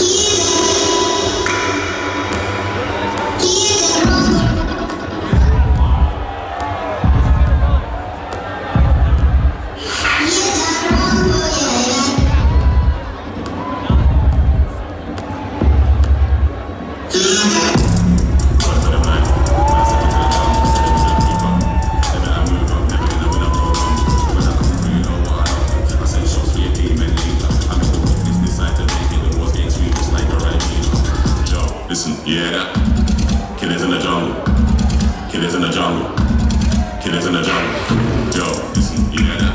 Yeah. Listen, you hear that? Killers in the jungle. Killers in the jungle. Killers in the jungle. Yo, listen, you hear that?